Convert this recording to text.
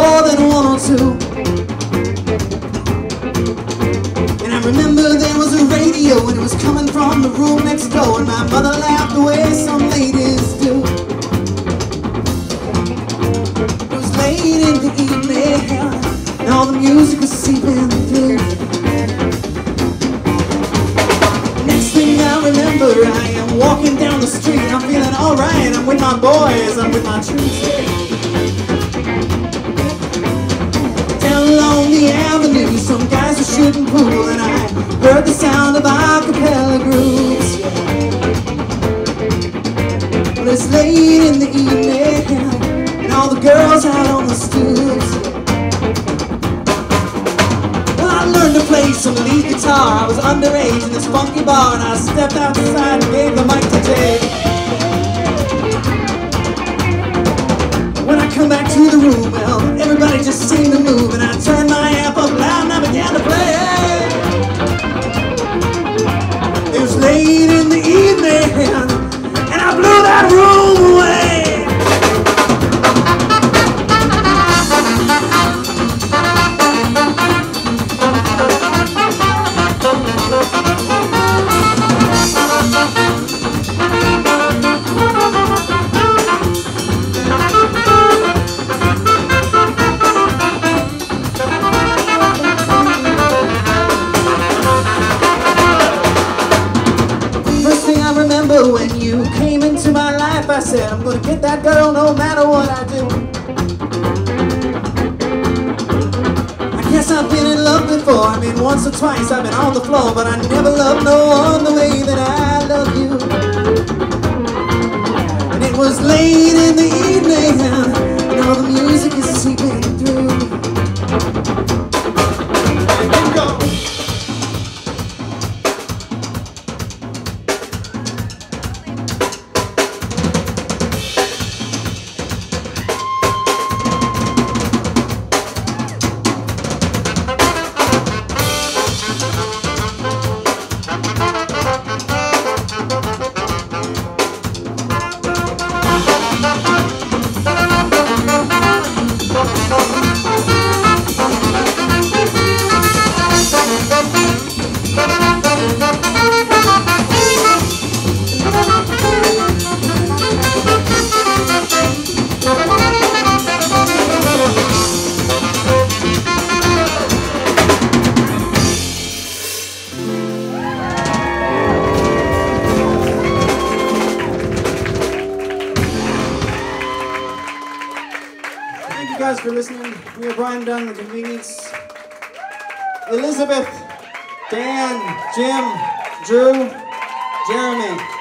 more than one or two. And I remember there was a radio and it was coming from the room next door. And my mother laughed the way some ladies do. It was late in the evening and all the music was seeping through. Next thing I remember, I am walking down the street. I'm feeling alright. I'm with my boys, I'm with my troops. Avenue, some guys were shooting pool, and I heard the sound of a cappella groups. But it's late in the evening, and all the girls out on the stoops. Well, I learned to play some lead guitar. I was underage in this funky bar, and I stepped outside and gave the mic to Jay. When I come back to the room, well, everybody just seemed to When you came into my life, I said, I'm gonna get that girl no matter what I do. I guess I've been in love before. I mean, once or twice I've been on the floor, but I never loved no one the way that I love you. Guys for listening. We are Bryan Dunn, The Convenience. Elizabeth, Dan, Jim, Drew, Jeremy.